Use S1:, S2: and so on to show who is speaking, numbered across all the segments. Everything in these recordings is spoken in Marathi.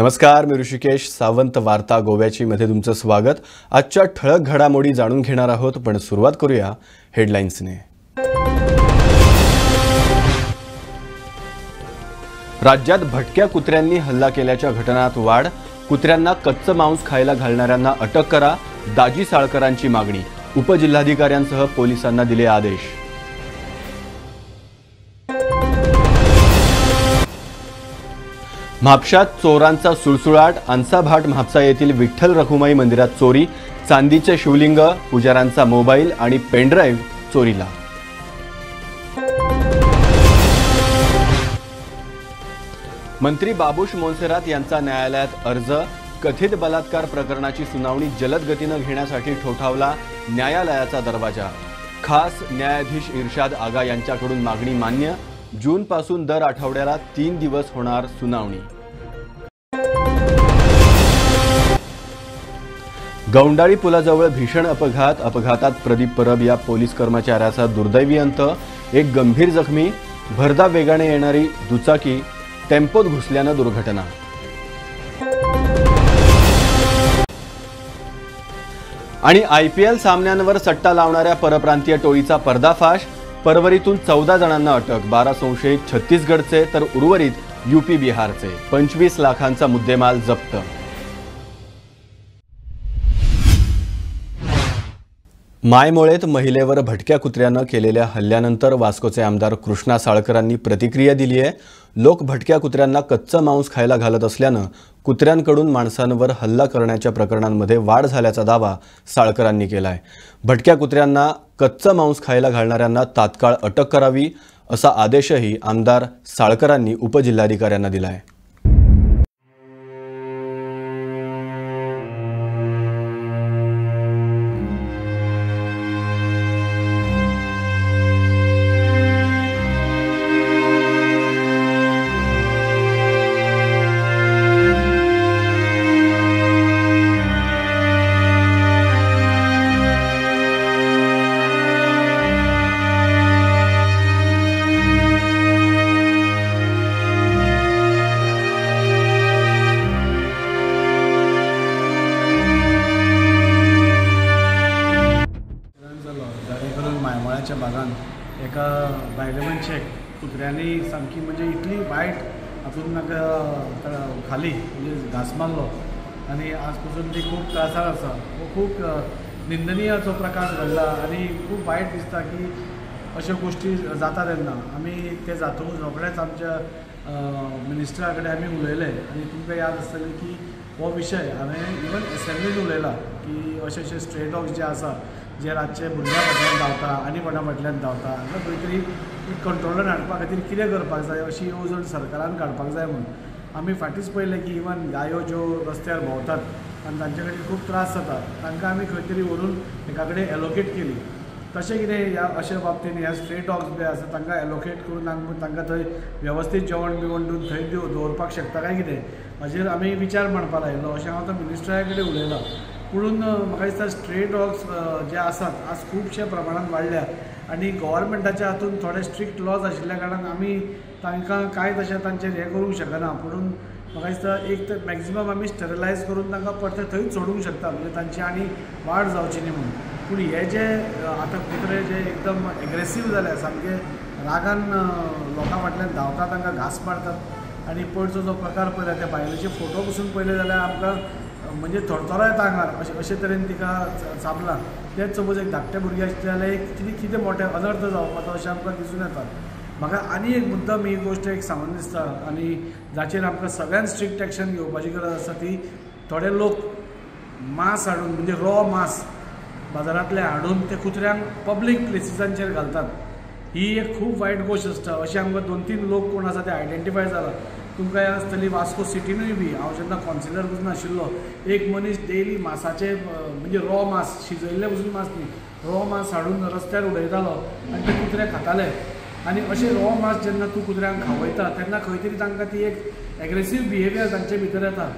S1: नमस्कार मी ऋषिकेश सावंत वार्ता गोव्याची. मध्ये तुमचं स्वागत. आजच्या ठळक घडामोडी जाणून घेणार आहोत पण सुरुवात करूया हेडलाईन्सने. राज्यात भटक्या कुत्र्यांनी हल्ला केल्याच्या घटनात वाढ. कुत्र्यांना कच्चं मांस खायला घालणाऱ्यांना अटक करा. दाजी साळकरांची मागणी. उपजिल्हाधिकाऱ्यांसह पोलिसांना दिले आदेश. म्हापशात चोरांचा सुळसुळाट अंसाभाट म्हापसा येथील विठ्ठल रखुमाई मंदिरात चोरी चांदीचे शिवलिंग पुजाऱ्यांचा मोबाईल आणि पेनड्राईव्ह चोरीला. मंत्री बाबूश मोन्सेरात यांचा न्यायालयात अर्ज कथित बलात्कार प्रकरणाची सुनावणी जलद गतीनं घेण्यासाठी ठोठावला न्यायालयाचा दरवाजा. खास न्यायाधीश इर्शाद आगा यांच्याकडून मागणी मान्य जूनपासून दर आठवड्याला तीन दिवस होणार सुनावणी. गौंडाळी पुलाजवळ भीषण अपघात अपघातात प्रदीप परब या पोलीस कर्मचाऱ्याचा दुर्दैवी अंत एक गंभीर जखमी भरदा वेगाने येणारी दुचाकी टेम्पोत घुसल्यानं दुर्घटना. आणि आय पी एल सामन्यांवर सट्टा लावणाऱ्या परप्रांतीय टोळीचा पर्दाफाश परवरीतून चौदा जणांना अटक बारा संशयित छत्तीसगडचे तर उर्वरित यूपी बिहारचे पंचवीस लाखांचा मुद्देमाल जप्त. मायमोळेत महिलेवर भटक्या कुत्र्यानं केलेल्या हल्ल्यानंतर वास्कोचे आमदार कृष्णा साळकरांनी प्रतिक्रिया दिली आहे. लोक भटक्या कुत्र्यांना कच्चं मांस खायला घालत असल्यानं कुत्र्यांकडून माणसांवर हल्ला करण्याच्या प्रकरणांमध्ये वाढ झाल्याचा दावा साळकरांनी केला आहे भटक्या कुत्र्यांना कच्चं मांस खायला घालणाऱ्यांना तात्काळ अटक करावी असा आदेशही आमदार साळकरांनी उपजिल्हाधिकाऱ्यांना दिला आहे
S2: मायमळाच्या एका बायले मनशेक कुत्र्यांनी सामकी म्हणजे इतली वायट हातून म्हाका खाली म्हणजे घास मारलो. आनी आज पसून ती खूब त्रासार आसा हो खूब निंदनीय जो प्रकार घडला आनी खूब वायट दिसता की अश्यो गोश्टी जाता तेन्ना आमी ते जातकूच रोखडेच आमच्या मिनिस्टरा कडेन आमी उलयले आनी तुमकां याद आसतलें की हो विशय हांवें इवन असेंब्लीन उलयला की अशे अशे स्ट्रे डॉग्स जे आसा जे रातचे भुरग्यां फाटल्यान धांवता आनी कोणा फाटल्यान धांवता हांगा खंय तरी कंट्रोलान हाडपा खातीर कितें करपाक जाय अशी येवजण सरकारान काडपाक जाय म्हणून आमी फाटींच पयलें की इवन गायो ज्यो रस्त्यार भोंवतात आनी तांचे कडेन खूब त्रास जाता तांकां आमी खंय तरी व्हरून एका कडेन एलोकेट केली. तशें कितें ह्या अशा बाबतीन ह्या स्ट्रे डॉग्स बी आसा तांकां एलोकेट करून तांकां थंय वेवस्थीत जेवण बिवण दिवन थंय दवरपाक शकता काय कितें? हाजेर आमी विचार मांडपाक लायिल्लो अशें हांव आतां मिनिस्टरा कडेन उलयलां. पुणून म्हाका दिसता स्ट्रे डॉग्स जे आसात आज खुबशे प्रमाणांत वाडल्या आनी गोवोरमेंटाच्या हातून थोडे स्ट्रिक्ट लॉज आशिल्ल्या कारणान आमी तांकां कांय तशें तांचेर हें करूंक शकना. पुणून म्हाका दिसता एक तर मॅक्झिमम आमी स्टरलायज करून तांकां परते थंयच सोडूंक शकता म्हणजे तांची आनी वाड जावची न्ही म्हणून. पूण हे जे आतां कुत्रे जे एकदम एग्रेसीव जाल्या सामके रागान लोकां फाटल्यान धांवतात तांकां घास मारतात. आनी पयरचो जो प्रकार पळयला त्या बायलेचे फोटो पसून पयले जाल्यार आमकां म्हणजे थरथरो येता आंगार अशे अशे तरेन तिका चाबला तेंच सपोज एक धाकटे भुरगे आसले जाल्यार एक कितें कितें मोठे अनर्थ जावपाचो अशें आमकां दिसून येता म्हाका आनी एक मुद्दम ही गोश्ट एक सांगून दिसता आनी जाचेर आमकां सगळ्यान स्ट्रिक्ट एक्शन घेवपाची गरज आसा ती थोडे लोक मांस हाडून म्हणजे रॉ मांस बाजारांतले हाडून ते कुत्र्यांक पब्लीक प्लेसिसांचेर घालतात. ही एक खूब वायट गोश्ट आसता अशें आमकां दोन तीन लोक कोण आसा ते आयडेंटिफाय जाला तुमकां याद आसतली वास्को सिटीनूय बी हांव जेन्ना कॉन्सिलर पसून आशिल्लो एक मनीस डेली मासाचे म्हणजे रॉ मास शिजयल्ले पसून मांस न्ही रॉ मास हाडून रस्त्यार उडयतालो आनी ते कुत्रे खाताले. आनी अशें रॉ मास जेन्ना तूं कुत्र्यांक खावयता तेन्ना खंय तरी तांकां ती एक एग्रेसीव बिहेवियर तांचे भितर येता.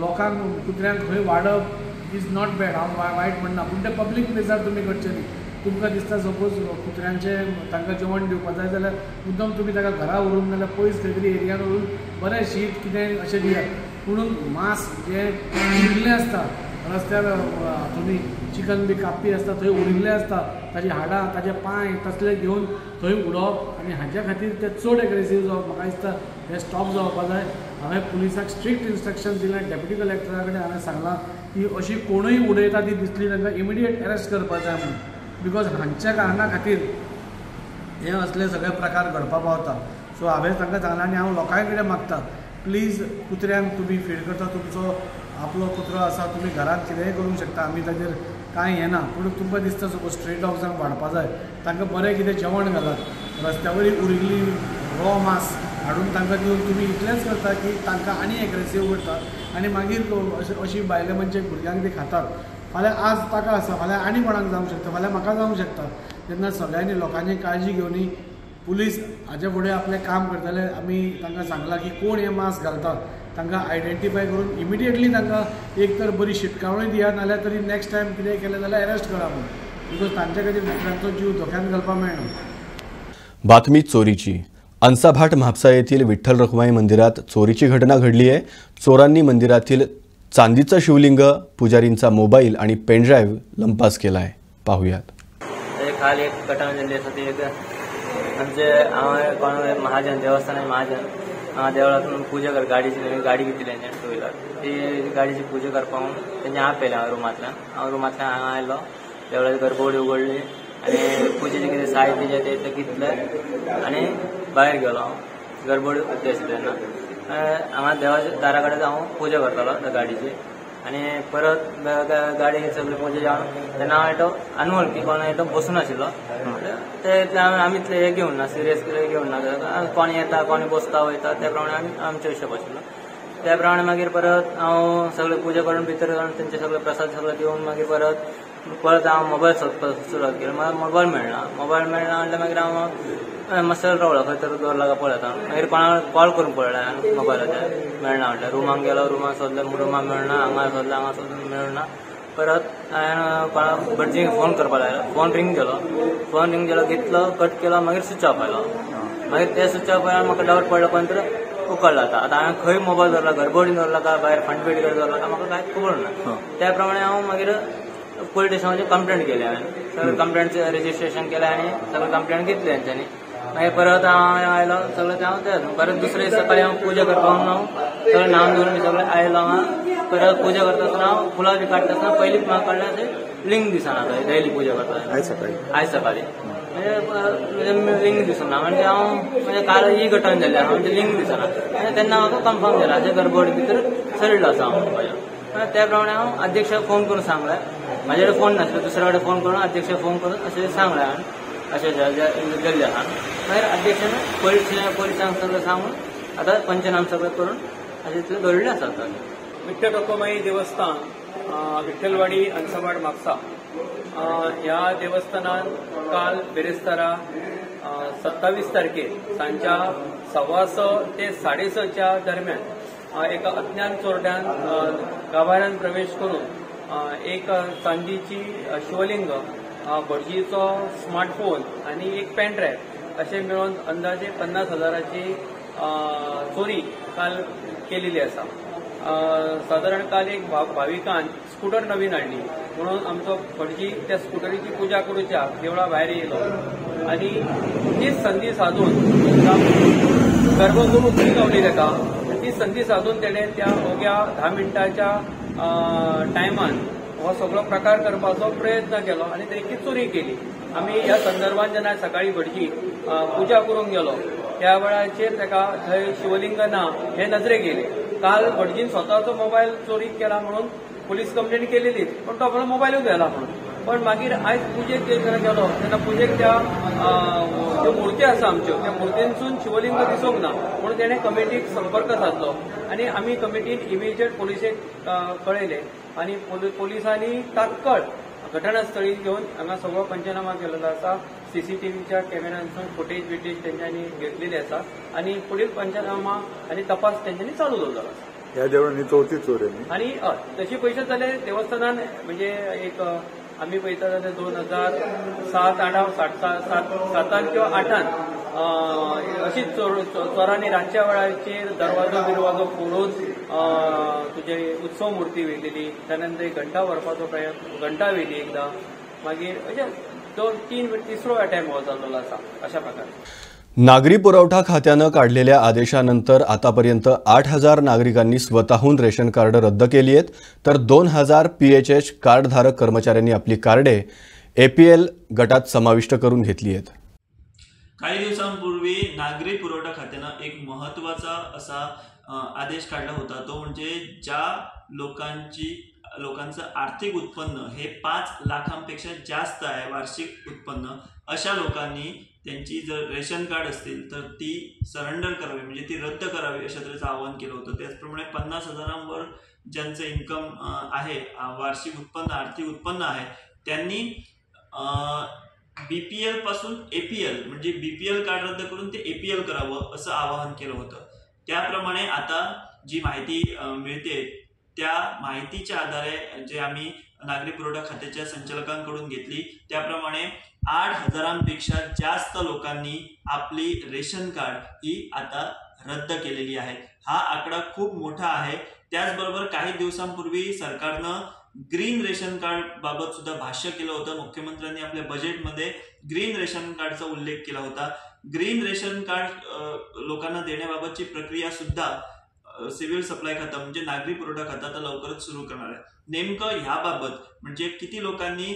S2: लोकांक कुत्र्यांक खंय वाडप इज नॉट बॅड हांव वायट म्हणना पूण ते पब्लीक प्लेसार तुमी करचे न्ही. तुमकां दिसता सपोज कुत्र्यांचे तांकां जेवण दिवपाक जाय जाल्यार मुद्दम तुमी ताका घरा व्हरून नाल्यार पयस खंय तरी एरियान व्हरून बरें शीत कितें अशें दियात पुणून मांस जे उरिल्लें आसता रस्त्यार तुमी चिकन बी कापी आसता थंय उरिल्लें आसता ताचीं हाडां ताचे पांय तसले घेवन थंय उडोवप आनी हाच्या खातीर ते चड एग्रेसीव जावप म्हाका दिसता हें स्टॉप जावपाक जाय. हांवें पुलिसाक स्ट्रिक्ट इन्स्ट्रक्शन दिलें डेप्युटी कलेक्टरा कडेन हांवें सांगलां की अशी कोणूय उडयता ती दिसली तांकां इमिडिएट एरेस्ट करपाक जाय म्हणून. बिकॉज हांच्या कारणा खातीर हे असले सगळे प्रकार घडपा पावता सो हांवें तांकां सांगलां आनी हांव लोकांय कडेन मागता? प्लीज कुत्र्यांक तुमी फीड करता तुमचो आपलो कुत्रो आसा तुमी घरांत कितेंय करूंक शकता आमी ताजेर कांय हें ना पूण तुमकां दिसता सपोज स्ट्रे डॉग्सांक वाडपा जाय. तांकां बरें कितें जेवण घालात. रस्त्या वयली उरिल्ली रो मास हाडून तांकां दिवन तुमी इतलेंच करता की तांकां आनी एग्रेसीव करता आनी मागीर अशी अशी बायले मनशां म्हणजे भुरग्यांक बी खातात. फाल्यां आज ताका आसा फाल्यां आनी कोणाक जावंक शकता फाल्यां म्हाका जावंक शकता. तेन्ना सगळ्यांनी लोकांनी काळजी घेवन पुलीस हाचे फुडें आपलें काम करतले. आमी तांकां सांगलां की कोण हें मास्क घालता? तांकां आयडेंटिफाय करून इमिडिएटली तांकां एक तर बरी शिटकावणी दिया नाल्यार तरी नेक्स्ट टायम कितें केलें जाल्यार अरेस्ट करा म्हणून. बिकॉज तांचे खातीर दुसऱ्यांचो जीव धोक्यान घालपाक मेळना.
S1: बातमी चोरीची. अंसाभाट म्हापसा येथील विठ्ठल रखुमाई मंदिरात चोरीची घटना घडली आहे. चोरांनी मंदिरातील चांदीचं शिवलिंग पुजारींचा मोबाईल आणि पेनड्राईव्ह लंपास केला आहे पाहूयात.
S3: ते खाली एक कटाण जाल्ली आसा एक. आमचे हांव कोण महाजन देवस्थानाचे महाजन. हांव देवळांतून पुजा कर गाडीची गाडी घेतली तेंच्यानी टू व्हिलर ती गाडीची पुजा करपाक तेंचे हांव पयलें हांव रुमांतल्यान हांव रुमांतल्यान हांगा आयलो देवळाची गरबोडी उगडली आनी पुजेचे कितें साहित्य जें तें घेतलें. आनी भायर गेलो. हांव गरबोडी करता तेन्ना हांगा देवाच्या दारा कडेन हांव पुजा करतालो त्या गाडीची. आनी परत गाडी सगळी पुजा जावन तेन्ना हांव एकटो अनवळखी कोण येतो बसून आशिल्लो ते आमी आमी इतले हे घेवन ना सिरियस घेवन ना कोण येता कोणी बसता वयता त्या प्रमाणे आमी आमचे हिशोब आशिल्लो त्या प्रमाणे मागीर परत हांव सगळे पुजा करून भितर जावन तेंचे सगळे प्रसाद सगळे घेवन मागीर परत परत हांव मोबायल सोदपाक सुरवात केली. म्हाका मोबायल मेळना. मोबायल मेळना म्हणल्यार मागीर हांव मसाल रावलो खंय तर दवरला पळयता. मागीर कोणाक कॉल करून पळयलें मोबायलाचेर. मेळना म्हटल्यार रुमाक गेलो रुमाक सोदलें रुमाक मेळना. हांगा सोदलें हांगा सोदलें मेळना. परत हांवें कोणाक भटजीक फोन करपाक लायलो. फोन रिंग केलो फोन रिंग केलो घेतलो कट केलो मागीर स्विच ऑफ आयलो मागीर ते स्विच ऑफ आयल्यार म्हाका डावट पडलो पण तर उकडला आता. आतां हांवें खंय मोबायल दवरला गरबडीन दवरला काय भायर फंडपेटी कडेन दवरला काय म्हाका कांय खबर ना. त्या प्रमाणे हांव मागीर पोलीस स्टेशनाचेर कंप्लेंट केली हांवें सगळें कंप्लेंटचें रजिस्ट्रेशन केलें आनी सगळें कंप्लेंट घेतली तेंच्यांनी मागीर परत हांव आयलो सगळें ते हांव तें परत दुसरे दीस सकाळी हांव पुजा करपाक हांव सगळें न्हावन धुवन बी सगळें आयलो हांगा परत पुजा करता आसतना हांव फुलां बी काडटा आसतना पयलींच म्हाका कळ्ळें अशें लिंग दिसना डेली पुजा करता
S4: आयज सकाळी.
S3: आयज सकाळी. म्हणजे म्हणजे लिंग दिसना म्हणजे हांव म्हणजे काल ही घटना जाली हांव म्हणजे लिंग दिसना तेन्ना म्हाका कन्फर्म जालें अशें गरबड भितर सरिल्लो आसा हांव त्याप्रमाणे त्या प्रमाणे हांव अध्यक्षाक फोन करून सांगलें म्हाजे कडेन फोन नासलो दुसऱ्या कडेन फोन करून अध्यक्षाक फोन करून अशें सांगलें हांवें अशें जे- जे- मागीर अध्यक्षान पोलीस पोलिसांक सगळें सांगून आतां पंचनाम सगळें करून अशें इतलें दवरिल्लें आसा
S5: विठ्ठल रखुमाई देवस्थान विठ्ठलवाडी अंसवाड म्हापसा ह्या देवस्थानात काल बेरेस्तारा सत्तावीस तारखेर सांच्या सव्वा स ते साडे सच्या दरम्यान एका अज्ञान चोरट्यान अ, गाभाऱ्यान प्रवेश करून एक चांदीची शिवलिंग अ, भटजीचो स्मार्टफोन आणि एक पेन अशें असे मिळून अंदाजे पन्नास हजाराची चोरी काल केलेली आसा साधारण काल एक भाविकान स्कूटर नवीन हाडली म्हणून आमचो भटजी त्या स्कूटरीची पुजा करूच्या देवळा भायर येयलो आणि तीच संधी साधून गर्भगुरू उतरी गावली ताका ती संधी साधून तेणे त्या अवघ्या धा मिनटाच्या टायमान हो सगळो प्रकार करपाचो प्रयत्न केलो आणि तेची चोरी केली. आमी ह्या संदर्भात जेन्ना सकाळी भटजी पुजा करूंक गेलो त्या वेळाचेर ताका थंय शिवलिंग ना हे नजरेक येयले काल भटजीन स्वताचो मोबायल चोरीक केला म्हणून पोलीस कंप्लेंट केलेली पण तो आपलो मोबायलूच गेला म्हणून. पण मागीर आयज पुजेक जेन्ना गेलो तेन्ना पुजेक त्या ज्यो मुर्ती आसा आमच्यो त्या मुर्तींसून शिवलिंग दिसूंक ना म्हणून तेणें कमिटीक संपर्क साधलो. आनी आमी कमिटीन इमिजिएट पोलिसेक कळयले. आनी पोलि- पोलिसांनी तात्काळ घटनास्थळी घेवन हांगा सगळो पंचनामा केलेलो आसा. सीसीटीव्हीच्या कॅमेऱ्यांसून फुटेज बिटेज तेंच्यांनी घेतलेली आसा. आनी पुढील पंचनामा आनी तपास तेंच्यांनी चालू दवरलेलो आसा.
S4: ह्या देवळांनी चवथी चोरी
S5: आणि अ, तशी पयशे जाल्यार देवस्थानान म्हणजे एक आम्ही आमी पळयता जाल्यार दोन हजार सात आठ साठ सात सातान किंवा आठान अशीच चोरांनी रातच्या वेळाचेर दरवाजो बिरवाजो फोडून तुजे उत्सव मुर्ती व्हेलेली त्यानंतर एक घंटा व्हरपाचो प्रयत्न घंटा व्हेली एकदां. मागीर अशें दोन तीन तिसरो अटॅम्प हो जाल्लो आसा अशा प्रकारे.
S1: नागरी पुरवठा खात्यानं काढलेल्या आदेशानंतर आतापर्यंत आठ हजार नागरिकांनी स्वतःहून रेशन कार्ड रद्द केली आहेत. तर दोन हजार पी एच एच कार्डधारक कर्मचाऱ्यांनी आपली कार्डे ए पी एल गटात समाविष्ट करून घेतली आहेत.
S4: काही दिवसांपूर्वी नागरी पुरवठा खात्यानं एक महत्त्वाचा असा आदेश काढला होता. तो म्हणजे ज्या लोकांची लोकांचं आर्थिक उत्पन्न हे पाच लाखांपेक्षा जास्त आहे वार्षिक उत्पन्न अशा लोकांनी त्यांची जर रेशन कार्ड असतील तर ती सरेंडर करावी म्हणजे ती रद्द करावी अशा तऱ्हेचं आवाहन केलं होतं. त्याचप्रमाणे पन्नास हजारांवर ज्यांचं इन्कम आहे वार्षिक उत्पन्न आर्थिक उत्पन्न आहे त्यांनी बी पी एलपासून ए पी एल म्हणजे बी पी एल कार्ड रद्द करून ते ए पी एल करावं असं आवाहन केलं होतं. त्याप्रमाणे आता जी माहिती मिळते त्या माहितीच्या आधारे जे आम्ही नागरी पुरवठा खात्याच्या संचालकांकडून घेतली. त्याप्रमाणे आठ हजारांपेक्षा जास्त लोकांनी आपली रेशन कार्ड ही आता रद्द केलेली आहे. हा आकडा खूप मोठा आहे. त्याचबरोबर काही दिवसांपूर्वी सरकारनं ग्रीन रेशन कार्ड बाबत सुद्धा भाष्य केलं होतं. मुख्यमंत्र्यांनी आपल्या बजेटमध्ये ग्रीन रेशन कार्डचा उल्लेख केला होता. ग्रीन रेशन कार्ड लोकांना देण्याबाबतची प्रक्रिया सुद्धा सिव्हिल सप्लाय खाता म्हणजे नागरी पुरवठा खाता आता लवकरच सुरू करणार आहे. नेमकं ह्याबाबत म्हणजे किती लोकांनी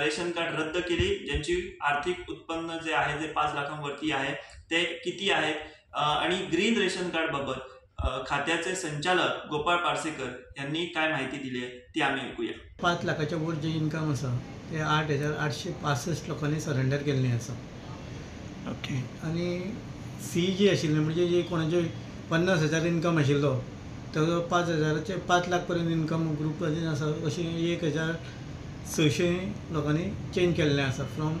S4: रेशन कार्ड रद्द केली ज्यांची आर्थिक उत्पन्न जे आहे जे पाच लाखांवरती आहे ते किती आहेत आणि ग्रीन रेशन कार्ड बाबत खात्याचे संचालक गोपाळ पारसेकर यांनी काय माहिती दिली आहे ती आम्ही ऐकूया.
S6: पाच लाखाच्या वर जे इन्कम आसा ते आठ हजार आठशे पासष्ट लोकांनी सरेंडर केल्लें आसा
S4: ओके
S6: आनी सी जी आशिल्ली म्हणजे जे कोणाचे पन्नास हजार इन्कम आशिल्लो तो. पांच हजाराचे पांच लाख पर्यंत इन्कम ग्रुप आसा अशी एक हजार सयशे लोकांनी चेंज केल्लें आसा फ्रॉम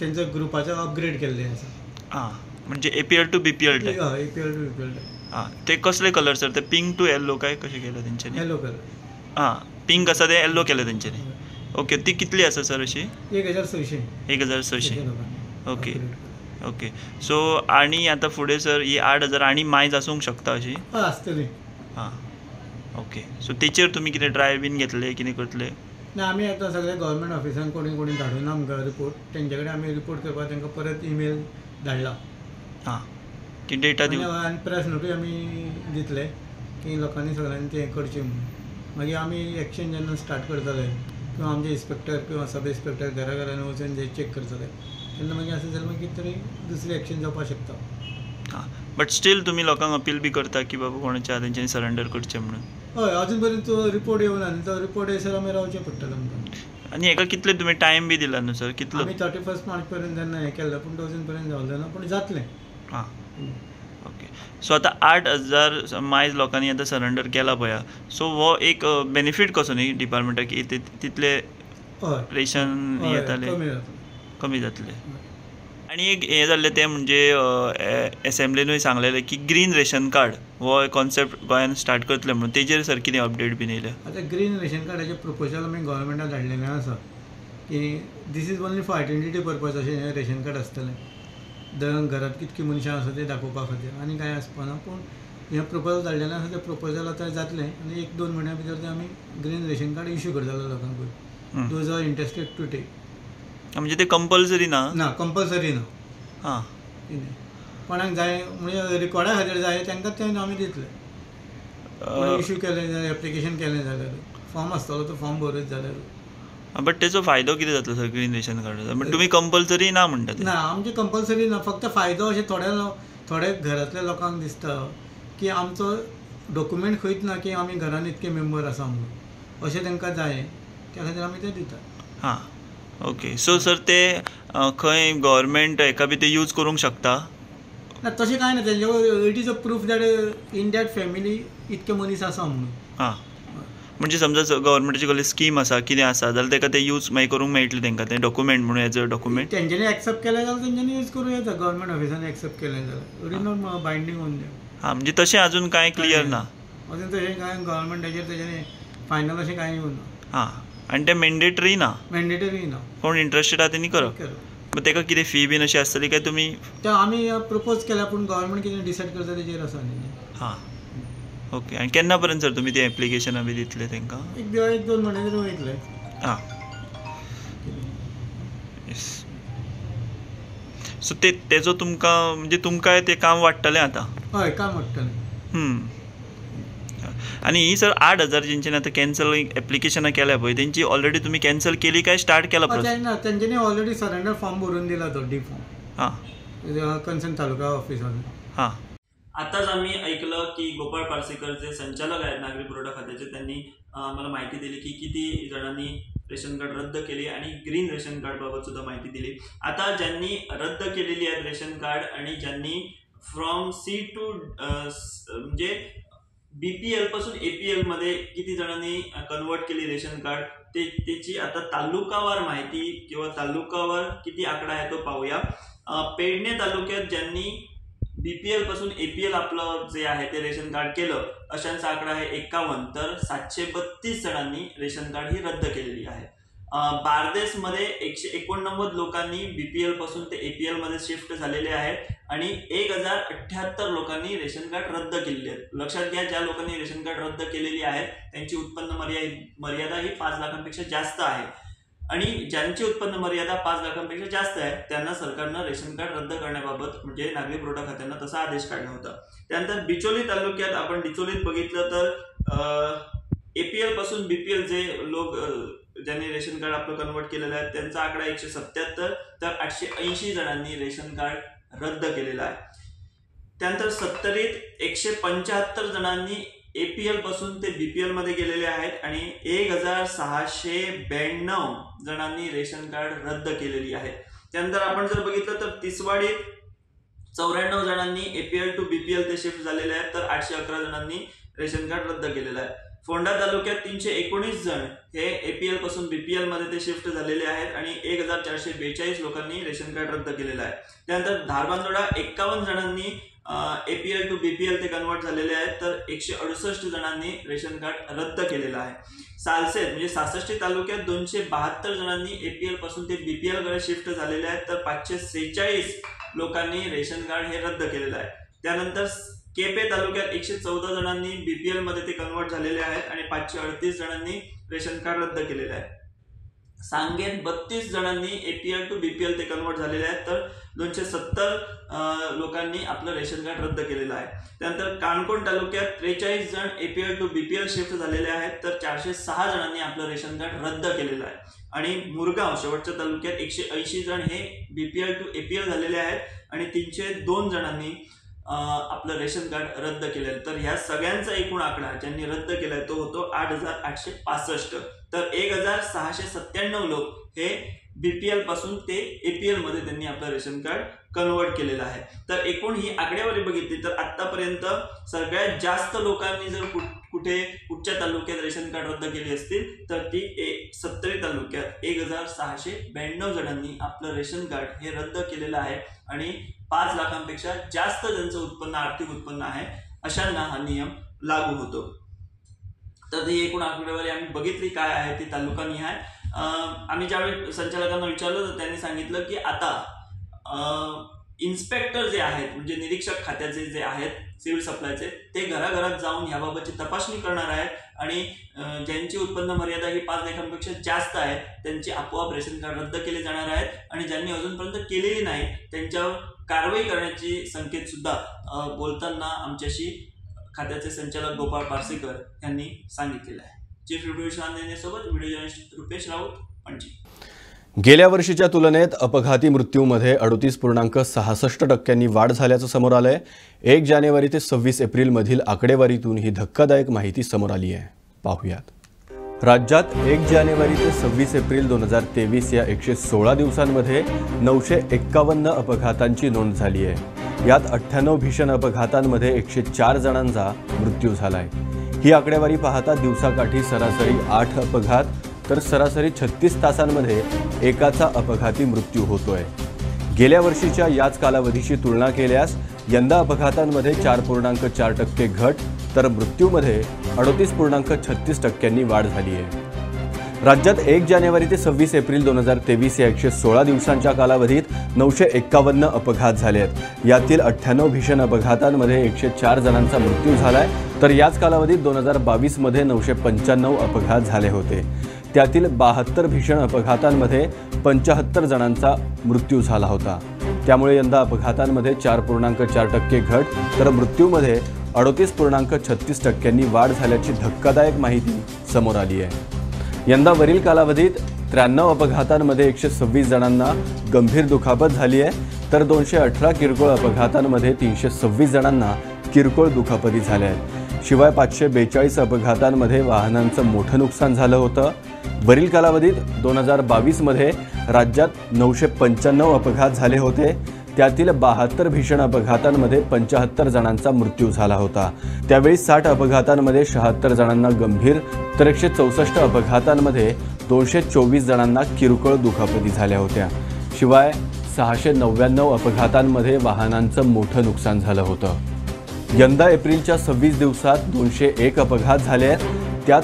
S6: तेंचो ग्रुपाचो अपग्रेड केल्लें आसा
S7: आं म्हणजे A P L to B P L type
S6: हय एपीएल टू एपीएल
S7: आं ते कसले कलर सर ते पिंक टू येल्लो काय कशें केलं तेंच्यांनी
S6: येलो कलर
S7: आं पिंक आसा ते येल्लो केलं तेंच्यांनी ओके ती कितली आसा सर अशी?
S6: एक हजार सयशे
S7: एक हजार सयशीं
S6: लोकांनी
S7: ओके. ओके सो आणि आता फुडें सर ही आठ हजार आणि मायज आसूंक शकता अशी?
S6: आसतली
S7: हां. ओके सो तेचेर तुमी कितें ट्राय बीन घेतले कितें करतले?
S6: ना आमी आतां सगळे गव्हर्मेंट ऑफिसान कोणी कोणी धाडून आमकां रिपोर्ट तेंचे कडेन आमी रिपोर्ट करपाक तांकां परत ईमेल धाडला.
S7: हां. की डेटा
S6: आनी
S7: दिव
S6: आनी प्रेस नोटूय आमी दितले की लोकांनी सगळ्यांनी तें करचें म्हणून. मागीर आमी एक्शन जेन्ना स्टार्ट करतले किंवा आमचे इन्स्पेक्टर किंवा सब इन्स्पेक्टर घरा घरान वचून जे चॅक करतले तेन्ना मागीर अशें जाल्यार मागीर कितें तरी दुसरी एक्शन जावपाक शकता.
S7: हां बट स्टील तुमी लोकांक अपील बी करता की बाबा कोणाच्या तेंच्यांनी सरेंडर करचें म्हणून.
S6: हय अजून पर्यंत रिपोर्ट येवना आनी तो रिपोर्ट येयसर आमी रावचें पडटलें आमकां
S7: आनी हेका कितले तुमी टायम बी दिला न्हू सर कितलो?
S6: आमी थर्टी फर्स्ट मार्च पर्यंत जेन्ना हें केल्लें पूण अजून पर्यंत जावलें ना पूण जातलें.
S7: हां. ओके सो आतां आठ हजार मायज लोकांनी आतां सरेंडर केला पळया सो हो एक बेनिफीट कसो न्ही डिपार्टमेंटाक तितले रेशन येताले?
S6: कमी जाता
S7: कमी जातले. आनी एक हें जाल्लें तें म्हणजे एसेंब्लीनूय सांगलेलें की ग्रीन रेशन कार्ड हो कॉन्सेप्ट गोंयान स्टार्ट करतले म्हणून. तेजेर सर कितें अपडेट बीन येयल्या
S6: आतां ग्रीन रेशन कार्डाचें प्रपोजल आमी गोवोरमेंटाक धाडलेलें आसा की this is only for identity purpose अशें हें रेशन कार्ड आसतलें दर घरांत कितकीं मनशां आसा तें दाखोवपा खातीर आनी कांय आसपाना पूण हें प्रपोजल धाडलेलें आसा तें प्रपोजल आतां जातलें. आनी एक दोन म्हयन्या भितर तें आमी ग्रीन रेशन कार्ड इश्यू करतले लोकांकूय
S7: हं.
S6: Those are interested to take
S7: म्हणजे ते कंपल्सरी ना?
S6: ना कंपल्सरी ना.
S7: हां.
S6: कोणाक जाय म्हणजे रिकॉर्डा खातीर जाय तांकां तें आमी दितले. इश्यू केलें जाल्यार एप्लिकेशन केलें जाल्यार. फॉर्म आसतलो तो फॉर्म भरत जाल्यार.
S7: बट तेचो फायदो कितें जातलो सर ग्रीन रेशन कार्डाचो बट तुमी कंपल्सरी ना म्हणटा
S6: ना आमचे कंपल्सरी ना फक्त फायदो अशें थोड्या थोड्या घरांतल्या लोकांक दिसता की आमचो डॉक्युमेंट खंयच ना की आमी घरान इतके मेंबर आसा म्हणून. अशें तांकां जाय त्या खातीर आमी तें दिता
S7: हां. ओके सो सर ते खंय गव्हर्मेंट हेका बी ते यूज करूंक शकता?
S6: ना तशें कांय ना तेंचे it is a proof that in that family इतके मनीस आसा म्हणून.
S7: हां. म्हणजे समजा गव्हर्मेंटाची कसली स्कीम आसा कितें आसा जाल्यार ताका ते यूज मागीर करूंक मेळटलें तांकां तें डॉक्युमेंट म्हणून एज अ डॉक्युमेंट
S6: तेंच्यांनी एक्सेप्ट केलें जाल्यार तेंच्यांनी यूज करूं येता गव्हर्मेंट ऑफिसान एक्सेप्ट केलें जाल्यार. It not binding on them
S7: हां म्हणजे तशें अजून कांय क्लियर ना?
S6: अजून तशें कांय गव्हर्मेंटाचेर तेजें फायनल अशें कांय येवना
S7: हां. आनी तें मेंडेटरी ना?
S2: मॅन्डेटरी ना.
S7: कोण इंट्रस्टेड आहा तेणी करप मग तेका कितें फी बीन अशी आसतली काय तुमी
S2: ते आमी प्रपोज केल्या पूण गव्हर्मेंट कितें डिसायड करता तेजेर आसा न्ही.
S7: हां. ओके. आनी केन्ना पर्यंत सर तुमी ती एप्लिकेशनां बी दितले तांकां
S2: एक दिवा एक दोन म्हयने तरी वयतले
S7: हां. सो ते तेजो तुमकां म्हणजे तुमकां तें काम वाडटलें आतां?
S2: हय काम वाडटलें.
S7: आनी ही सर आठ हजार जेंच्यानी आतां कॅन्सल एप्लिकेशनां केल्या पळय तेंची ऑलरेडी तुमी कॅन्सल केली काय? स्टार्ट केला
S2: तेन्ना तेंच्यांनी ऑलरेडी सरेंडर फॉर्म भरून दिला तो डी फॉर्म
S7: हां.
S2: कन्सर्न तालुका ऑफिसान
S7: हां.
S4: आताच आम्ही ऐकलं की गोपाळ पारसेकर जे संचालक आहेत नागरी पुरवठा खात्याचे त्यांनी मला माहिती दिली की किती जणांनी रेशन कार्ड रद्द केली आणि ग्रीन रेशन कार्ड बाबत सुद्धा माहिती दिली. आता ज्यांनी रद्द केलेली आहेत रेशन कार्ड आणि ज्यांनी फ्रॉम सी टू म्हणजे बीपीएलपासून एपीएलमध्ये किती जणांनी कन्वर्ट केली रेशन कार्ड ते त्याची आता तालुकावार माहिती किंवा तालुकावार किती आकडा आहे तो पाहूया. पेडणे तालुक्यात ज्यांनी बीपीएलपासून एपीएल आपलं जे आहे ते रेशन कार्ड केलं अशांचा आकडा आहे एकावन्न. तर सातशे बत्तीस जणांनी रेशन कार्ड ही रद्द केलेली आहे. बार्देसमध्ये बारदेसमध्ये एकशे एकोणनव्वद लोकांनी बीपीएलपासून ते एपीएलमध्ये शिफ्ट झालेले आहेत. आणि एक हजार अठ्ठ्याहत्तर लोकांनी रेशन कार्ड रद्द केलेली आहेत. लक्षात घ्या ज्या लोकांनी रेशन कार्ड रद्द केलेली आहे त्यांची उत्पन्न मर्यादा मर्यादा ही पाच लाखांपेक्षा जास्त आहे. आणि ज्यांची उत्पन्न मर्यादा पाच लाखांपेक्षा जास्त आहे त्यांना सरकारनं रेशन कार्ड रद्द करण्याबाबत म्हणजे नागरी पुरवठा खात्यानं तसा आदेश काढला होता. त्यानंतर बिचोली तालुक्यात आपण बिचोलीत बघितलं तर एपीएलपासून बीपीएल जे लोक ज्यांनी रेशन कार्ड आपलं कन्वर्ट केलेलं आहे त्यांचा आकडा एकशे सत्याहत्तर तर आठशे ऐंशी जणांनी रेशन कार्ड रद्द केलेला आहे. त्यानंतर सत्तरीत एकशे पंच्याहत्तर जणांनी एपीएलपासून ते बीपीएलमध्ये गेलेले आहेत आणि एक हजार सहाशे ब्याण्णव जणांनी रेशन कार्ड रद्द केलेली आहे. त्यानंतर आपण जर बघितलं तर तिसवाडीत चौऱ्याण्णव जणांनी एपीएल टू बीपीएल ते शिफ्ट झालेले आहेत तर आठशे अकरा जणांनी रेशन कार्ड रद्द केलेलं आहे. फोंडा तालुक्यात तीनशे एकोणीस जण हे एपीएलपासून बीपीएलमध्ये ते शिफ्ट झालेले आहेत आणि एक हजार चारशे बेचाळीस लोकांनी रेशन कार्ड रद्द केलेलं आहे. त्यानंतर धारबांदोडा एक्कावन्न जणांनी एपीएल टू बीपीएल ते कन्वर्ट झालेले आहेत तर एकशे अडुसष्ट जणांनी रेशन कार्ड रद्द केलेलं आहे. सालसेत म्हणजे सासष्टी तालुक्यात दोनशे बहात्तर जणांनी एपीएलपासून ते बीपीएलकडे शिफ्ट झालेले आहेत तर पाचशे सेहेचाळीस लोकांनी रेशन कार्ड हे रद्द केलेलं आहे. त्यानंतर केपे तालुक्यात एकशे चौदा जणांनी बीपीएलमध्ये ते कन्वर्ट झालेले आहेत आणि पाचशे अडतीस जणांनी रेशन कार्ड रद्द केलेलं आहे सांगेत बत्तीस जणांनी एपीएल टू बीपीएल ते कन्वर्ट झालेले आहेत तर दोनशे सत्तर लोकांनी आपलं रेशन कार्ड रद्द केलेलं आहे. त्यानंतर काणकोण तालुक्यात त्रेचाळीस जण एपीएल टू बीपीएल शिफ्ट झालेले आहेत तर चारशे सहा जणांनी आपलं रेशन कार्ड रद्द केलेलं आहे. आणि मुरगाव शेवटच्या तालुक्यात एकशे ऐंशी जण हे बीपीएल टू एपीएल झालेले आहेत आणि तीनशे दोन जणांनी आपलं रेशन कार्ड रद्द केलेलं. तर ह्या सगळ्यांचा एकूण आकडा ज्यांनी रद्द केलाय तो होतो आठ हजार आठशे पासष्ट. तर एक हजार सहाशे सत्त्याण्णव लोक हे बीपीएलपासून ते एपीएलमध्ये त्यांनी आपलं रेशन कार्ड कन्वर्ट केलेलं आहे. तर एकूण ही आकडेवारी बघितली तर आतापर्यंत सगळ्यात जास्त लोकांनी जर कुठे कुठच्या तालुक्यात रेशन कार्ड रद्द केले असतील तर ती ए- सत्तरी तालुक्यात एक हजार सहाशे ब्याण्णव जणांनी आपलं रेशन कार्ड हे रद्द केलेलं आहे. आणि पाच लाखांपेक्षा जास्त ज्यांचं उत्पन्न आर्थिक उत्पन्न आहे अशांना हा नियम लागू होतो. तर ही एकूण आकडेवारी आम्ही बघितली काय आहे ती तालुका निहाय. आम्ही ज्यावेळी संचालकांना विचारलं तर त्यांनी सांगितलं की आता इन्स्पेक्टर जे आहेत म्हणजे निरीक्षक खात्याचे जे आहेत सिव्हिल सप्लायचे ते घराघरात जाऊन याबाबतची तपासणी करणार आहेत आणि ज्यांची उत्पन्न मर्यादा ही पाच लाखांपेक्षा जास्त आहे त्यांचे आपोआप रेशन कार्ड रद्द केले जाणार आहेत आणि ज्यांनी अजूनपर्यंत केलेली नाही त्यांच्यावर कारवाई करण्याची संकेत सुद्धा बोलताना आमच्याशी खात्याचे संचालक गोपाळ पारसेकर यांनी सांगितलेलं आहे. चीफ रिव्ह्यू सोबत व्हिडिओ जर्नलिस्ट रुपेश राऊत पणजी
S1: गेल्या वर्षीच्या तुलनेत अपघाती मृत्यूमध्ये अडतीस पूर्णांक सहासष्ट टक्क्यांनी वाढ झाल्याचं समोर आलंय. एक जानेवारी ते सव्वीस एप्रिलमधील आकडेवारीतून ही धक्कादायक माहिती समोर आली आहे. पाहूयात. राज्यात एक जानेवारी ते सव्वीस एप्रिल दोन हजार तेवीस या एकशे सोळा दिवसांमध्ये नऊशे एक्कावन्न अपघातांची नोंद झाली आहे. यात अठ्ठ्याण्णव भीषण अपघातांमध्ये एकशे चार जणांचा मृत्यू झाला आहे ही आकडेवारी पाहता दिवसाकाठी सरासरी आठ अपघात तर सरासरी छत्तीस तासांमध्ये एकाचा अपघाती मृत्यू होतोय. गेल्या वर्षीच्या याच कालावधीशी तुलना केल्यास यंदा अपघातांमध्ये चार पूर्णांक चार टक्के घट तर मृत्यूमध्ये अडतीस पूर्णांक छत्तीस टक्क्यांनी वाढ झाली आहे राज्यात एक जानेवारी ते सव्वीस एप्रिल दोन हजार तेवीस या एकशे सोळा दिवसांच्या कालावधीत नऊशे एक्कावन्न अपघात झाले आहेत यातील अठ्ठ्याण्णव भीषण अपघातांमध्ये एकशे चार जणांचा मृत्यू झाला आहे तर याच कालावधीत दोन हजार बावीसमध्ये नऊशे पंच्याण्णव अपघात झाले होते. त्यातील बहात्तर भीषण अपघातांमध्ये पंचाहत्तर जणांचा मृत्यू झाला होता. त्यामुळे यंदा अपघातांमध्ये चार पूर्णांक चार टक्के घट तर मृत्यूमध्ये अडोतीस पूर्णांक छत्तीस टक्क्यांनी वाढ झाल्याची धक्कादायक माहिती समोर आली आहे. यंदा वरील कालावधीत त्र्याण्णव अपघातांमध्ये एकशे सव्वीस जणांना गंभीर दुखापत झाली आहे तर दोनशे अठरा किरकोळ अपघातांमध्ये तीनशे सव्वीस जणांना किरकोळ दुखापती झाल्या आहेत. शिवाय पाचशे बेचाळीस अपघातांमध्ये वाहनांचं मोठं नुकसान झालं होतं. वरील कालावधीत दोन हजार बावीसमध्ये राज्यात नऊशे पंच्याण्णव अपघात झाले होते. त्यातील बहात्तर भीषण अपघातांमध्ये पंचाहत्तर जणांचा मृत्यू झाला होता. त्यावेळी साठ अपघातांमध्ये शहात्तर जणांना गंभीर तर एकशे चौसष्ट अपघातांमध्ये दोनशे चोवीस जणांना किरकोळ दुखापती झाल्या होत्या. शिवाय सहाशे नव्याण्णव अपघातांमध्ये वाहनांचं मोठं नुकसान झालं होतं. यंदा एप्रिलच्या सव्वीस दिवसात दोनशे एक अपघात झाले आहेत. त्यात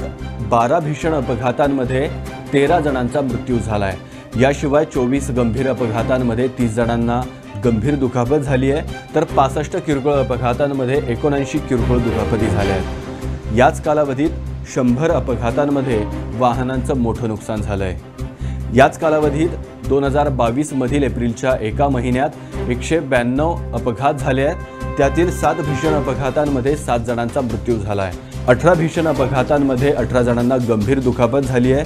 S1: बारा भीषण अपघातांमध्ये तेरा जणांचा मृत्यू झाला आहे याशिवाय चोवीस गंभीर अपघातांमध्ये तीस जणांना गंभीर दुखापत झाली आहे. तर पासष्ट किरकोळ अपघातांमध्ये एकोणऐंशी किरकोळ दुखापती झाल्या आहेत. याच कालावधीत शंभर अपघातांमध्ये वाहनांचं मोठं नुकसान झालं आहे याच कालावधीत दोन हजार बावीसमधील एप्रिलच्या एका महिन्यात एकशे ब्याण्णव अपघात झाले आहेत. त्यातील सात भीषण अपघातांमध्ये सात जणांचा मृत्यू झाला आहे अठरा भीषण अपघातांमध्ये अठरा जणांना गंभीर दुखापत झाली आहे.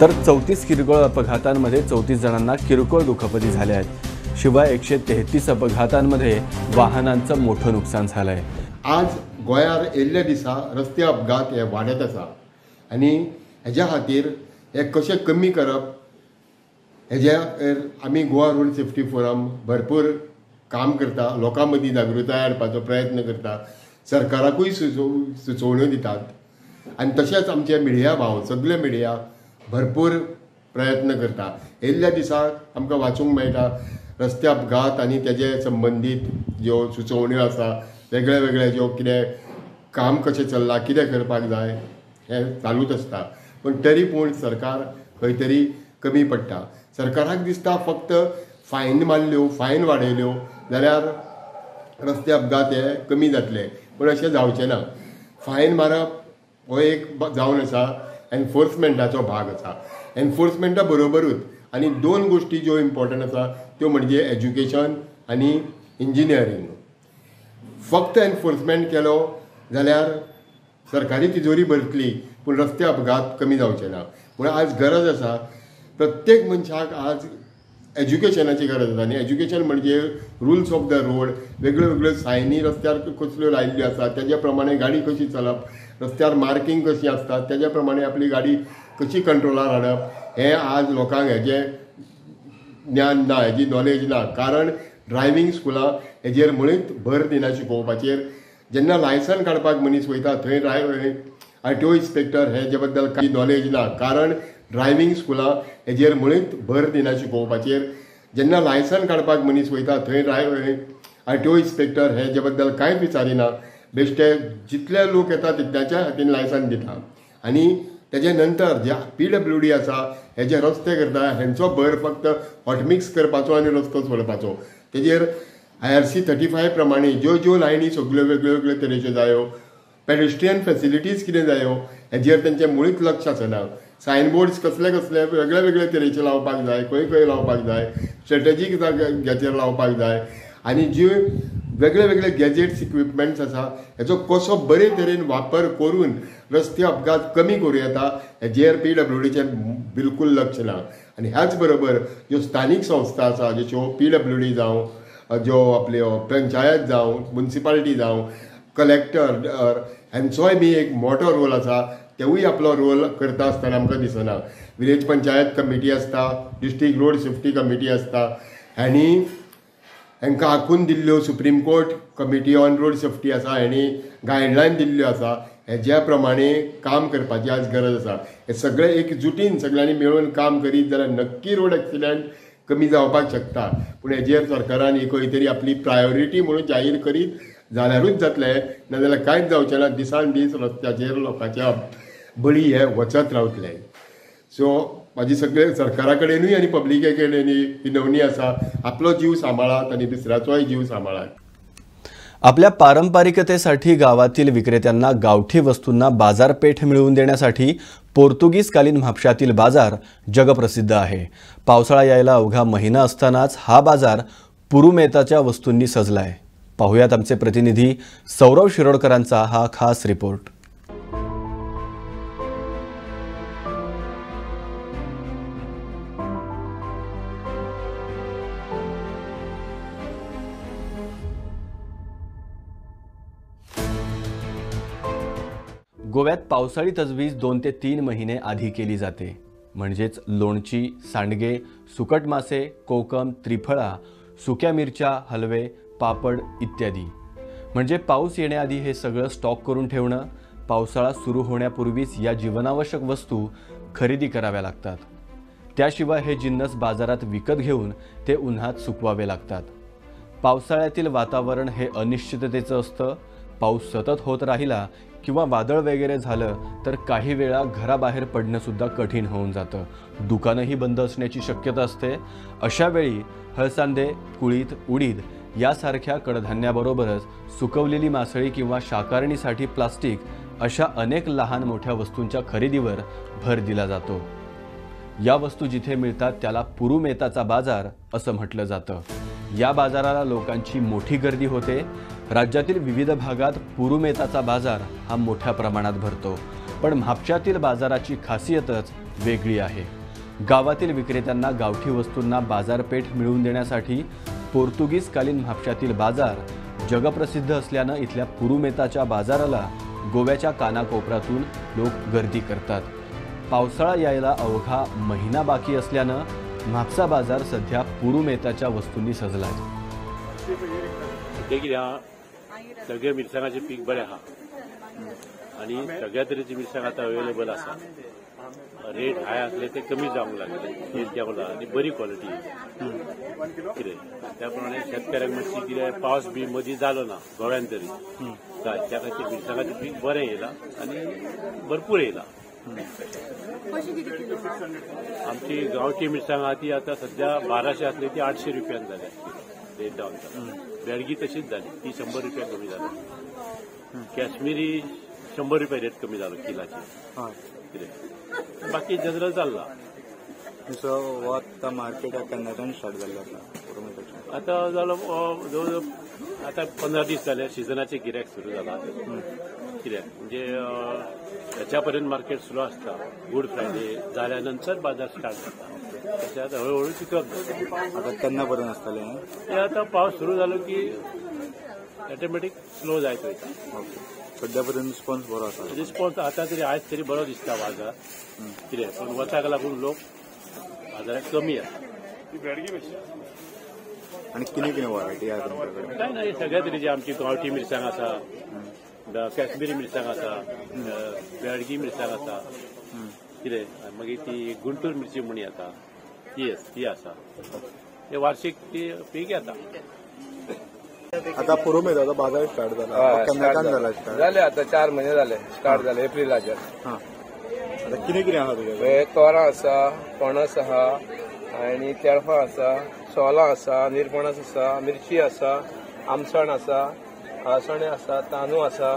S1: तर चौतीस किरकोळ अपघातांमध्ये चौतीस जणांना किरकोळ दुखापती झाल्या आहेत. शिवाय एकशे तेहतीस अपघातांमध्ये वाहनांचं मोठं नुकसान झालं आहे
S8: आज गोंयार येयल्ल्या दिसा रस्ते अपघात हे वाडत आसा आनी हेज्या खातीर हे कशें कमी करप हेज्या आमी गोवा रोड सेफ्टी फोरम भरपूर काम करता लोकां मदीं जागृताय हाडपाचो प्रयत्न करता. सरकाराकूय सुचोव सुचोवण्यो दितात. आनी तशेंच आमचे मिडिया भाव सगळे मिडिया भरपूर प्रयत्न करता. येयल्ल्या दिसाक आमकां वाचूंक मेळटा रस्ते अपघात आनी तेजे संबंदीत ज्यो सुचोवण्यो आसा वेगळे वेगळे ज्यो कितें काम कशें चल्लां कितें करपाक जाय हें चालूच आसता. पूण तरी पूण सरकार खंय तरी कमी पडटा. सरकाराक दिसता फक्त फायन मारल्यो फायन वाडयल्यो जाल्यार रस्ते अपघात हे कमी जातले. पूण अशें जावचें ना. फायन मारप हो एक जावन आसा एनफोर्समेंटाचो भाग आसा. एनफोर्समेंटा बरोबरूच. आनी दोन गोश्टी ज्यो इम्पॉर्टंट आसा त्यो म्हणजे एज्युकेशन आनी इंजिनियरींग फक्त एनफोर्समेंट केलो जाल्यार सरकारी तिजोरी भरतली पूण रस्ते अपघात कमी जावचे ना. पूण आज गरज आसा प्रत्येक मनशाक आज एज्युकेशनाची गरज आसा आनी एज्युकेशन म्हणजे रुल्स ऑफ द रोड वेगळ्यो वेगळ्यो सायनी रस्त्यार कसल्यो लायिल्ल्यो आसा तेज्या प्रमाणे गाडी कशी चलप रस्त्यार मार्कींग कशी आसता तेज्या प्रमाणे आपली गाडी कशी कंट्रोलार हाडप हें आज लोकांक हेजें ज्ञान ना हेजी नॉलेज ना. कारण ड्रायव्हिंग स्कुलां हेजेर मुळीच भर दिना शिकोवपाचेर जेन्ना लायसन काडपाक मनीस वयता थंय drive R T O inspector हेजे बद्दल कांय नॉलेज ना. कारण ड्रायव्हिंग स्कुलां हेजेर मुळीच भर दिना शिकोवपाचेर जेन्ना लायसन काडपाक मनीस वयता थंय drive R T O inspector हेजे बद्दल कांयच विचारिना. बेश्टे जितले लोक येता तितल्याच्या हातीन लायसन दिता. आनी तेजे नंतर जे पी डब्ल्यू डी आसा हे जे रस्ते करता हेंचो भर फक्त हॉटमिक्स करपाचो आनी रस्तो सोडपाचो. तेजेर I R C thirty five प्रमाणे ज्यो ज्यो लायनी सगल्यो वेगळ्यो वेगळ्यो तरेच्यो जायो. पेडेस्ट्रियन फेसिलिटीज कितें जायो हेजेर तेंचें मुळीच लक्ष आसना. सायनबोर्ड्स कसले कसले वेगळे वेगळे तरेचे लावपाक जाय खंय खंय लावपाक जाय स्ट्रेटेजीक गॅजेर लावपाक जाय. आनी जी वेगळे वेगळे गॅजेट्स इक्विपमेंट्स आसा हेचो कसो बरे तरेन वापर करून रस्ते अपघात कमी करूं येता हेजेर पी डब्ल्यू डीचें बिलकूल लक्ष ना. आनी ह्याच बरोबर ज्यो स्थानीक संस्था आसा ज्यो पी डब्ल्यू डी जावं ज्यो आपल्यो पंचायत जावं मुन्सिपालिटी जावं कलेक्टर हेंचोय बी एक मोठो रोल आसा तेवूय आपलो रोल करता आसतना आमकां दिसना. विलेज पंचायत कमिटी आसता डिस्ट्रीक्ट रोड सेफ्टी कमिटी आसता आनी हांकां आखून दिल्ल्यो Supreme Court committee on road safety आसा हांणी गायडलायन दिल्ल्यो आसा हेज्या प्रमाणे काम करपाची आज गरज आसा हे सगळे एकजुटीन सगळ्यांनी मेळून काम करीत जाल्यार नक्की रोड एक्सिडेंट कमी जावपाक शकता. पूण हेजेर सरकारान ही खंय तरी आपली प्रायोरिटी म्हणून जाहीर करीत जाल्यारूच जातले नाजाल्यार कांयच जावचें ना दिसान दीस रस्त्याचेर लोकांच्या बळी हे वचत रावतले. सो म्हाजी सगळे सरकारा कडेनूय आनी पब्लिके कडेनूय विनवणी आसा आपलो जीव सांबाळात आनी दुसऱ्याचोय जीव सांबाळात
S1: आपल्या पारंपरिकतेसाठी गावातील विक्रेत्यांना गावठी वस्तूंना बाजारपेठ मिळवून देण्यासाठी पोर्तुगीजकालीन म्हापशातील बाजार जगप्रसिद्ध आहे. पावसाळा यायला अवघा महिना असतानाच हा बाजार पुरुमेताच्या वस्तूंनी सजलाय. पाहुयात आमचे प्रतिनिधी सौरव शिरोडकरांचा हा खास रिपोर्ट. गोव्यात पावसाळी तजवीज दोन ते तीन महिने आधी केली जाते. म्हणजेच लोणची सांडगे सुकट मासे कोकम त्रिफळा सुक्या मिरच्या हलवे पापड इत्यादी. म्हणजे पाऊस येण्याआधी हे सगळं स्टॉक करून ठेवणं पावसाळा सुरू होण्यापूर्वीच या जीवनावश्यक वस्तू खरेदी कराव्या लागतात. त्याशिवाय हे जिन्नस बाजारात विकत घेऊन ते उन्हात सुकवावे लागतात. पावसाळ्यातील वातावरण हे अनिश्चिततेचं असतं. पाऊस सतत होत राहिला किंवा वादळ वगैरे झालं तर काही वेळा घराबाहेर पडणंसुद्धा कठीण होऊन जातं. दुकानंही बंद असण्याची शक्यता असते. अशावेळी हळसांदे कुळीत उडीद यासारख्या कडधान्याबरोबरच सुकवलेली मासळी किंवा शाकारणीसाठी प्लास्टिक अशा अनेक लहान मोठ्या वस्तूंच्या खरेदीवर भर दिला जातो. या वस्तू जिथे मिळतात त्याला पुरुमेताचा बाजार असं म्हटलं जातं. या बाजाराला लोकांची मोठी गर्दी होते. राज्यातील विविध भागात पुरुमेताचा बाजार हा मोठ्या प्रमाणात भरतो. पण म्हापशातील बाजाराची खासियतच वेगळी आहे. गावातील विक्रेत्यांना गावठी वस्तूंना बाजारपेठ मिळवून देण्यासाठी पोर्तुगीजकालीन म्हापशातील बाजार जगप्रसिद्ध असल्यानं इथल्या पुरुमेताच्या बाजाराला गोव्याच्या कानाकोपऱ्यातून लोक गर्दी करतात. पावसाळा यायला अवघा महिना बाकी असल्यानं म्हापसा बाजार सध्या पुरुमेताच्या वस्तूंनी सजला आहे
S9: ते सगळे मिरसांगाचे पीक बरें आहा आनी सगळ्या तरेची मिरसांग आतां अवेलेबल आसा रेट हाय आसले ते कमी जावंक लागले. त्या लागून आनी बरी क्वॉलिटी कितें त्या प्रमाणे शेतकऱ्यांक मातशी कितें पावस बी मदीं जालो ना गोव्यान तरी. त्या खातीर मिरसांगाचें पीक बरें येयलां आनी भरपूर येयलां आमची गांवठी मिरसांग आहा ती आतां सध्या बाराशे आसली ती आठशे रुपयान जाल्या रेट डावन बेडगी तशीच जाली ती शंबर रुपया कमी जाली कॅश्मिरी शंबर रुपया रेट कमी जालो किलाची. कितें बाकी जनरल चल्ला.
S10: सो हो आतां मार्केट केन्नाच्यान स्टार्ट जाल्लो आसा पुरुमेताचें
S9: आतां जालो जवळ जवळ आतां पंदरा दीस जाले सिजनाचे गिरायक सुरू जाला कित्याक म्हणजे हेच्या पर्यंत मार्केट सुरू आसता गुड फ्रायडे जाल्या नंतर बाजार स्टार्ट जाता तशें आतां हळूहळू पिकअप जाता
S10: आतां केन्ना पर्यंत आसतलें हें
S9: ते आतां पावस सुरू जालो की ऑटोमॅटीक स्लो जायत वयता
S10: ओके. सद्या पर्यंत रिस्पॉन्स बरो आसा
S9: रिस्पॉन्स आतां तरी आयज तरी बरो दिसता बाजार कितें पण वताक लागून लोक बाजारात कमी आसा
S10: आनी कितें कितें वरायटी आहा
S9: काय नाही सगळ्या तरेची आमची गांवठी मिरसांग आसा काश्मीरी मिरसांग आसा बेळगी मिरसांग आसा कितें मागीर ती गुंटूर मिरची म्हणी येता ती आस- ती आसा हे वार्षिक ती पीक येता
S10: आतां पुरुमेताचो बाजार स्टार्ट जाला केन्नाच्यान जाला स्टार्ट
S11: झाले. आता चार महिने झाले. स्टार्ट झाले एप्रिलाचे
S10: हां. आतां कितें कितें आहा
S11: हे तोरां आसा पणस आहा आनी तेळफां आसा सोलां आसा निरपणस आसा मिरची आसा आमसण आसा आळसणे आसा तांदूळ आसा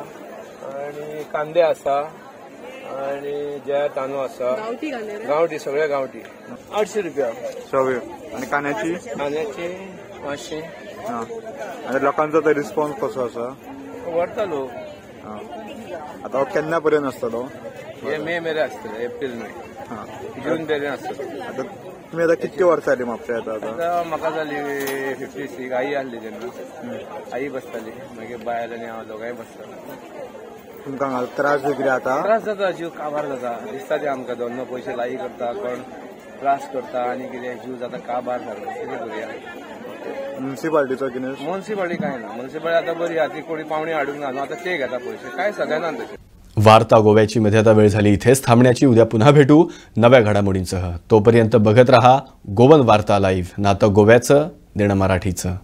S11: आनी कांदे आसा आनी जे तांदूळ आसा गांवठी सगळे गांवठी. आठशे रुपया.
S10: सगळ्यो आनी कांद्याची?
S11: कांद्याचे पांचशे.
S10: हां. आनी लोकांचो तो रिस्पॉन्स कसो आसा
S11: व्हरता लोक
S10: हां. आतां हो केन्ना पर्यंत आसतलो
S11: हे मे मेरेन आसतले एप्रील मे.
S10: हां.
S11: जून मेरेन आसतले
S10: आतां तुमी आतां कितके वर्सां जालीं म्हापशा येता आतां?
S11: म्हाका जाली फिफ्टी सिक्स आई आहली तेन्ना आई बसताली मागीर बायल आनी हांव दोगांय बसतालो
S10: तुमकां त्रास बी कितें जाता
S11: त्रास जाता जीव काबार जाता. दिसता ते आमकां दोन पयशे लाई करता कोण त्रास करता आनी कितें जीव जाता काबार जाता. कितें करुया
S10: म्युन्सिपाल्टीचो कितें
S11: मुन्सिपाल्टी काय ना मुन्सिपाल्टी आतां बरी आहा. ती कोणी पावणी हाडूंक ना न्हू आतां ते घेता पयशे काय सगळ्यांना तशें
S1: वार्ता गोव्याची मध्यता वेळ झाली इथेच थांबण्याची. उद्या पुन्हा भेटू नव्या घडामोडींसह. तोपर्यंत बघत रहा गोवन वार्ता लाईव्ह. नातं गोव्याचं देणं मराठीचं.